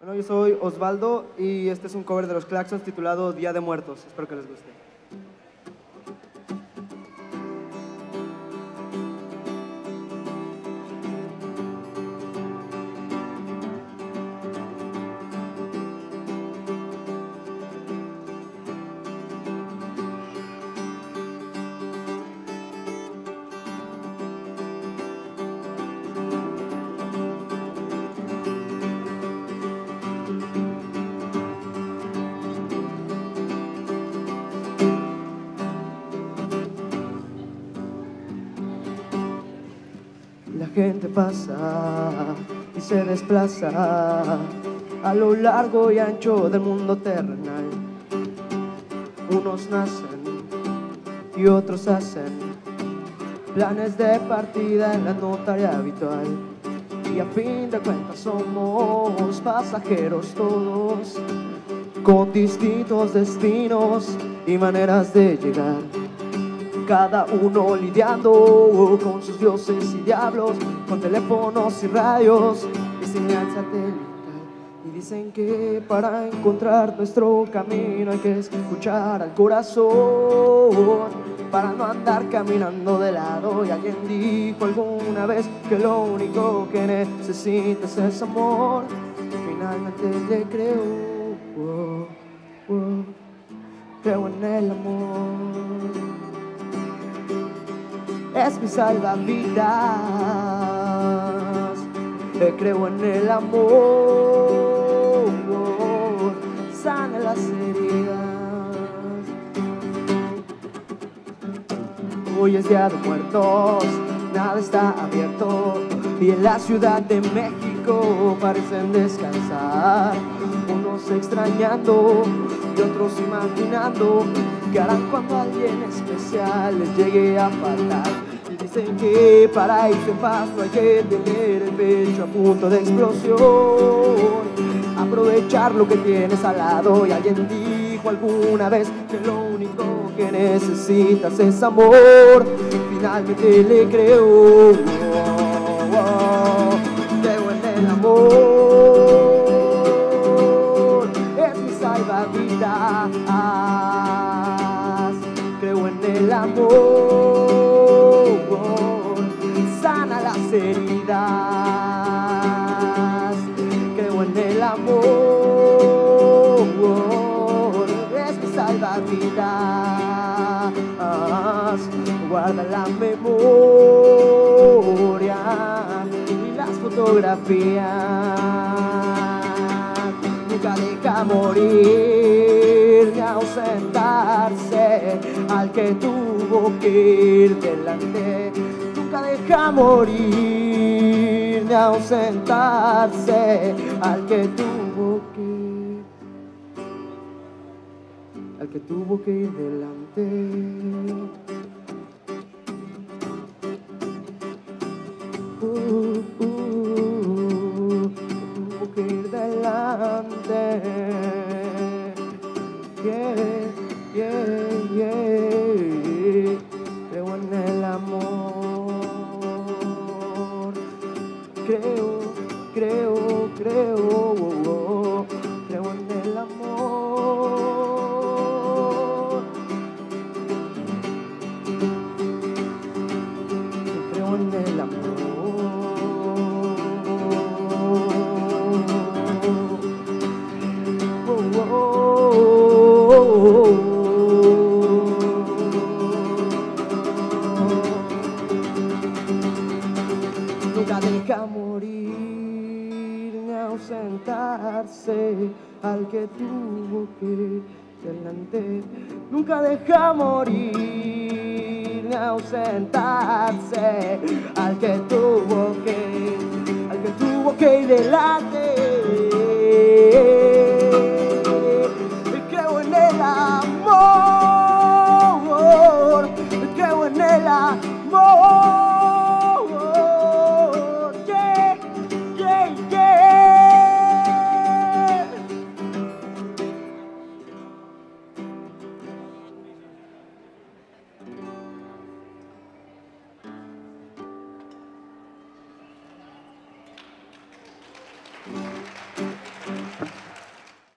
Bueno, yo soy Osvaldo y este es un cover de los Claxons titulado Día de Muertos. Espero que les guste. Gente pasa y se desplaza a lo largo y ancho del mundo terrenal. Unos nacen y otros hacen planes de partida en la notaria habitual. Y a fin de cuentas somos pasajeros todos, con distintos destinos y maneras de llegar cada uno lidiando con sus dioses y diablos, con teléfonos y radios y señal satelital. Y dicen que para encontrar nuestro camino hay que escuchar al corazón, para no andar caminando de lado. Y alguien dijo alguna vez que lo único que necesitas es amor. Finalmente le creo, oh, oh, creo en el amor es mi salvavidas. Creo en el amor, sana las heridas. Hoy es día de muertos, nada está abierto y en la Ciudad de México parecen descansar. Unos extrañando y otros imaginando que harán cuando alguien especial les llegue a faltar. Y dicen que para irse en paz hay que tener el pecho a punto de explosión. Aprovechar lo que tienes al lado y alguien dijo alguna vez que lo único que necesitas es amor. Finalmente le creo, creo en el amor, es mi salvavidas creo en el amor, heridas, creo en el amor, es mi salvavidas, guarda la memoria y las fotografías nunca deja morir ni ausentarse al que tuvo que ir delante. Deja morir ni ausentarse al que tuvo que al que tuvo que ir delante. Al que tuvo que delante. Nunca deja morir ausentarse al que tuvo que al que tuvo que ir delante.